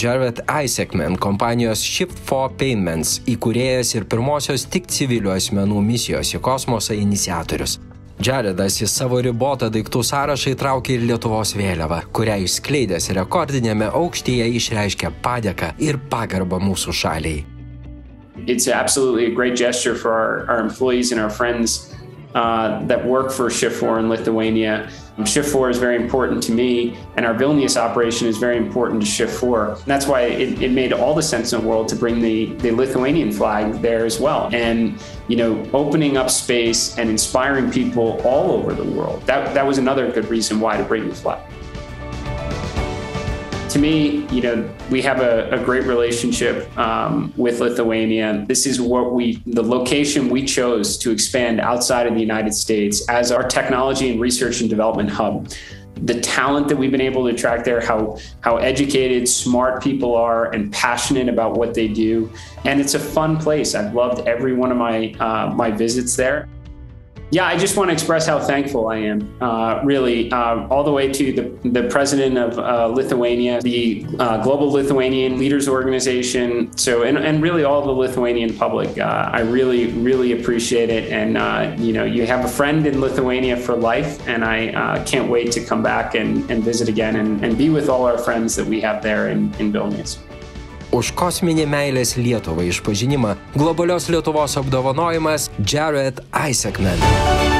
Jared Isaacman, kompanijos Shift4 Payments įkūrėjas ir pirmosios tik civilių asmenų misijos į kosmosą iniciatorius. Jaredas į savo ribotą daiktų sąrašą įtraukė ir Lietuvos vėliavą, kurią išskleidęs rekordinėme aukštyje išreiškė padėką ir pagarbą mūsų šaliai. It's absolutely a great gesture for our, our employees and our friends uh, that work for Shift4 in Lithuania. Shift4 is very important to me, and our Vilnius operation is very important to Shift4. And that's why it, it, made all the sense in the world to bring the, the Lithuanian flag there as well. And, you know, opening up space and inspiring people all over the world. That, that was another good reason why to bring the flag to me, you know, we have a, a great relationship um, with Lithuania. This is what we, the location we chose to expand outside of the United States as our technology and research and development hub. The talent that we've been able to attract there, how how educated, smart people are, and passionate about what they do, and it's a fun place. I've loved every one of my uh, my visits there. Yeah, I just want to express how thankful I am, uh, really, uh, all the way to the, the president of uh, Lithuania, the uh, Global Lithuanian Leaders Organization, so and, and really all the Lithuanian public. Uh, I really, really appreciate it, and uh, you know, you have a friend in Lithuania for life, and I can't wait to come back and, and visit again and, and be with all our friends that we have there in, in Vilnius. Už kosminį meilės Lietuvai išpažinimą globalios Lietuvos apdovanojimas Jared Isaacman.